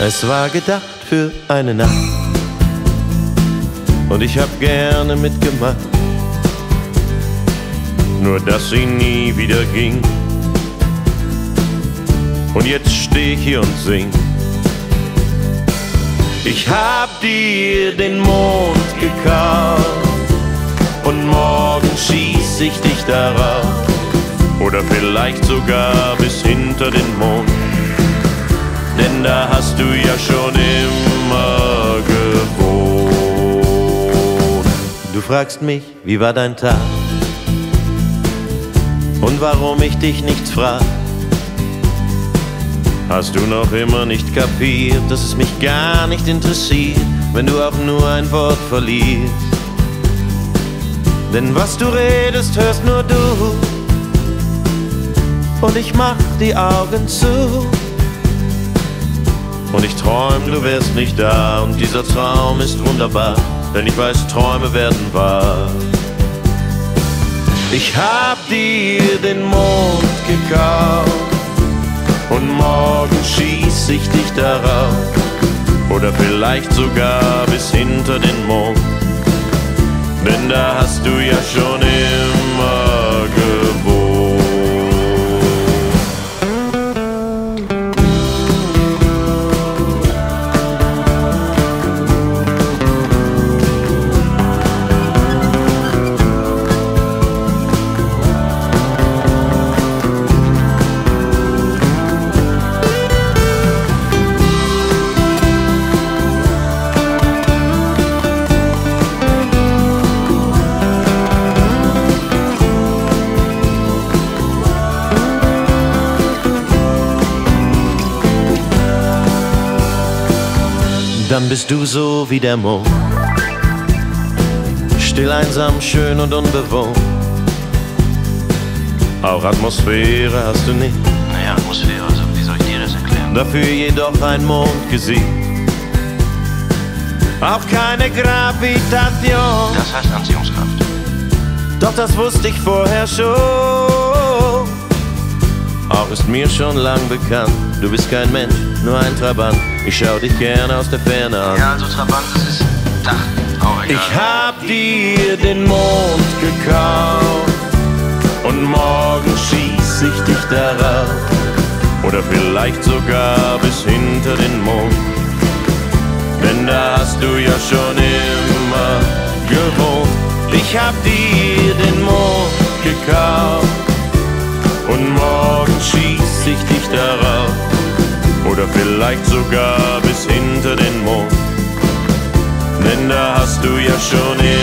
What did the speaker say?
Es war gedacht für eine Nacht und ich hab gerne mitgemacht. Nur dass sie nie wieder ging. Und jetzt steh ich hier und sing. Ich hab dir den Mond gekauft und morgen schieß ich dich darauf. Oder vielleicht sogar bis hinter schon immer gewohnt. Du fragst mich, wie war dein Tag? Und warum ich dich nichts frag? Hast du noch immer nicht kapiert, dass es mich gar nicht interessiert, wenn du auch nur ein Wort verlierst? Denn was du redest, hörst nur du. Und ich mach die Augen zu. Und ich träum, du wärst nicht da. Und dieser Traum ist wunderbar, denn ich weiß, Träume werden wahr. Ich hab dir den Mond gekauft und morgen schieß ich dich darauf. Oder vielleicht sogar bis hinter den Mond. Denn da hast du ja schon immer dann bist du so wie der Mond. Still, einsam, schön und unbewohnt. Auch Atmosphäre hast du nicht. Naja, Atmosphäre, also wie soll ich dir das erklären? Dafür jedoch ein Mondgesicht. Auch keine Gravitation. Das heißt Anziehungskraft. Doch das wusste ich vorher schon. Auch ist mir schon lang bekannt, du bist kein Mensch, nur ein Trabant. Ich schau dich gerne aus der Ferne an. Ja, also Trabant, das ist Dach. Auch egal. Ich hab dir den Mond gekauft und morgen schieß ich dich darauf. Oder vielleicht sogar bis hinter den Mond. Denn da hast du ja schon immer gewohnt. Ich hab dir den Mond gekauft darauf. Oder vielleicht sogar bis hinter den Mond. Denn da hast du ja schon immer